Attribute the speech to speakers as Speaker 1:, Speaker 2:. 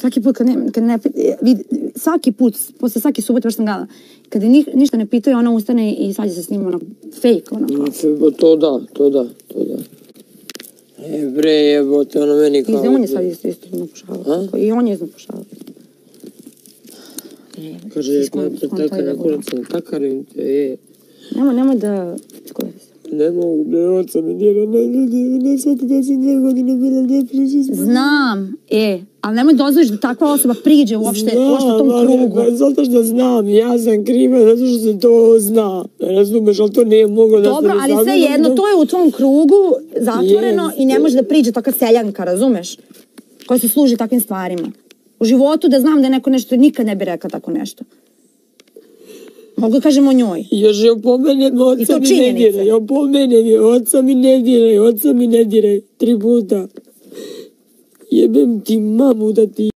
Speaker 1: Svaki put kad ne, kad ne vidi, svaki put, posle svake subote, baš sam gledala, kada ni, ništa ne pitaju, ona ustane i svađa se s njim, ono, fake, ono, kao.
Speaker 2: To da, to da, to da. E bre, jebote, ono meni kao...
Speaker 1: I on je sad isto, isto napušavao. I on je napušavao.
Speaker 2: Kaže, na kurac sam takarim te, je.
Speaker 1: Nemoj, nemoj da...
Speaker 2: Mogu, ne, oca mi djera, ne, ne, ne, sad da sam dvije godine bila depresija.
Speaker 1: Znam, e, ali nemoj dozvoliš da takva osoba priđe uopšte, uopšte u tom
Speaker 2: ali,
Speaker 1: krugu.
Speaker 2: pa, zato što znam, ja sam kriva, zato što se to zna. Razumeš, ali to nije moglo da
Speaker 1: Dobro,
Speaker 2: se
Speaker 1: ali
Speaker 2: ne
Speaker 1: sve jedno, to je u tvom krugu zatvoreno i ne može da priđe takva seljanka, razumeš? Koja se služi takvim stvarima. U životu da znam da je neko nešto, nikad ne bi rekao tako nešto. Mogu kažem o njoj.
Speaker 2: Još je opomenem, oca mi ne diraj, opomenem je, oca mi ne diraj, oca mi ne diraj, tri puta. Jebem ti mamu da ti